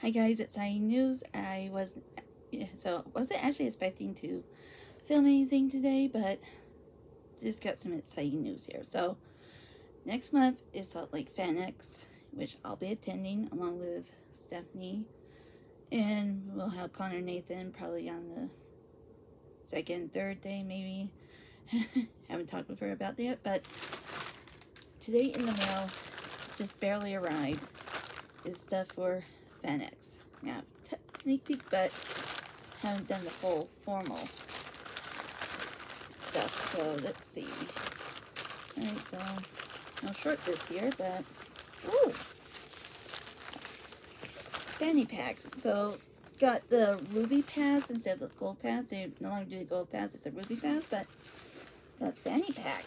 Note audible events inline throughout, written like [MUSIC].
Hi guys, it's I News. I was so wasn't actually expecting to film anything today, but just got some exciting news here. So next month is Salt Lake FanX, which I'll be attending along with Stephanie, and we'll have Connor Nathan probably on the second, third day maybe. [LAUGHS] Haven't talked with her about that yet, but today in the mail just barely arrived is stuff for FanX. Now, sneak peek, but haven't done the full formal stuff. So let's see. Alright, so I'll short this here, but ooh, fanny pack. So got the ruby pass instead of the gold pass. They no longer do the gold pass; it's a ruby pass, but the fanny pack.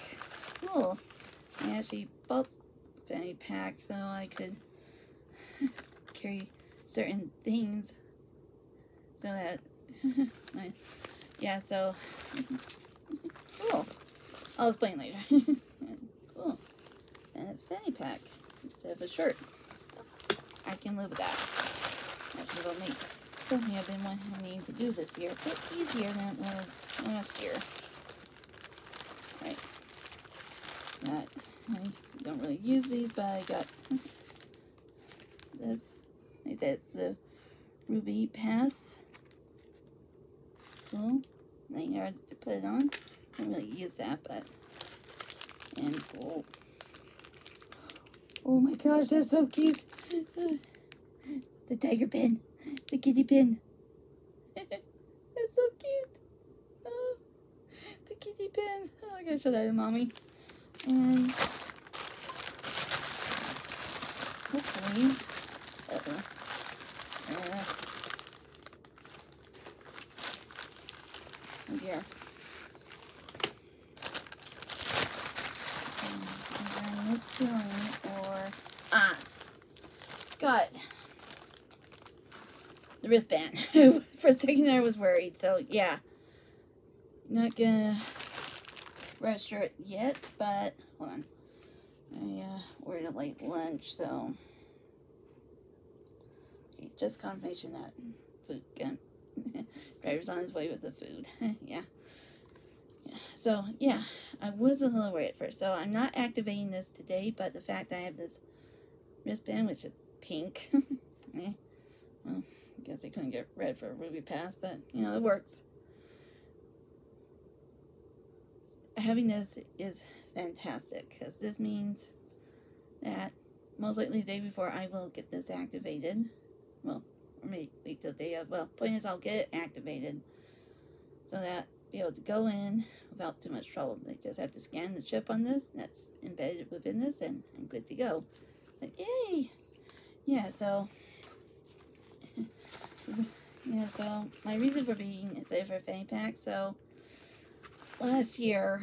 Cool. I actually bought fanny pack so I could [LAUGHS] carry certain things. So that [LAUGHS] yeah so [LAUGHS] cool. I'll explain later. [LAUGHS] Cool. And it's fanny pack instead of a shirt. I can live with that. Actually will make something I've been wanting to do this year but easier than it was last year. Right. Not I don't really use these but I got this Said it's the Ruby Pass. Cool. Lanyard to put it on. I don't really use that, but and cool. Oh my gosh, that's so cute. the tiger pin. The kitty pin. [LAUGHS] that's so cute. Oh, the kitty pin. Oh, I gotta show that to mommy. And hopefully, -oh. Uh, dear. Um, this feeling or ah, got the wristband. [LAUGHS] For a second, I was worried. So yeah, not gonna register it yet, but hold on. I uh, ordered a late lunch, so just confirmation that food gun [LAUGHS] driver's on his way with the food. [LAUGHS] yeah. So, yeah, I was a little worried at first. So, I'm not activating this today, but the fact that I have this wristband, which is pink, [LAUGHS] eh, well, I guess I couldn't get red for a Ruby Pass, but, you know, it works. Having this is fantastic, because this means that most likely the day before I will get this activated maybe wait till day of, well, point is I'll get it activated so that be able to go in without too much trouble. They just have to scan the chip on this, that's embedded within this, and I'm good to go. Like, yay! Yeah, so, [LAUGHS] yeah, so my reason for being excited for Fanny Pack, so last year,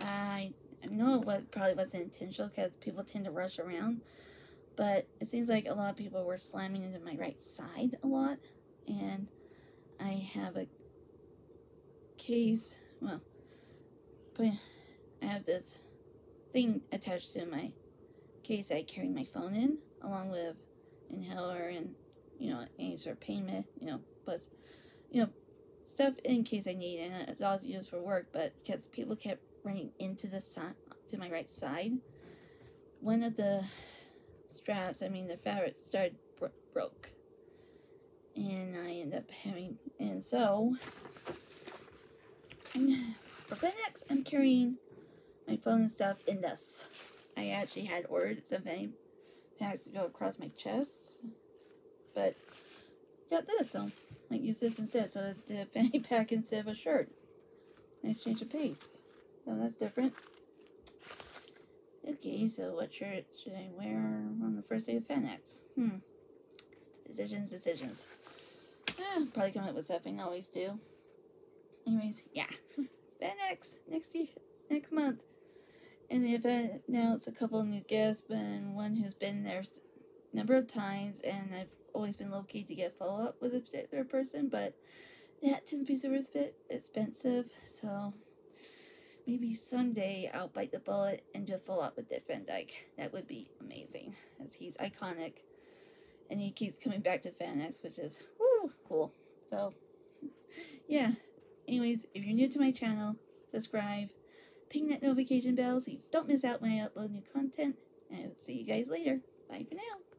I know it was, probably wasn't intentional because people tend to rush around, but it seems like a lot of people were slamming into my right side a lot. And I have a case, well, I have this thing attached to my case I carry my phone in, along with inhaler and, you know, any sort of pain med, you know, plus, you know, stuff in case I need, and it's always used for work, but because people kept running into the side, to my right side, one of the straps, I mean the fabric started bro broke. And I end up having, and so, I'm, for FanX, I'm carrying my phone and stuff in this. I actually had ordered some fanny packs to go across my chest, but got this, so I use this instead. So the [LAUGHS] fanny pack instead of a shirt. Nice change of pace. So that's different. Okay, so what shirt should I wear on the first day of FanX? Hmm. Decisions, decisions. Ah, probably come up with something I always do. Anyways, yeah. [LAUGHS] FanX next year, next month. And the event it's a couple new guests, but one who's been there a number of times, and I've always been low key to get follow up with a particular person, but that tends to be super expensive, so maybe someday I'll bite the bullet and do a full up with Dick Van Dyke. That would be amazing, as he's iconic. and he keeps coming back to FanX, which is woo, cool. So, yeah. Anyways, if you're new to my channel, subscribe, ping that notification bell so you don't miss out when I upload new content, and I'll see you guys later. Bye for now.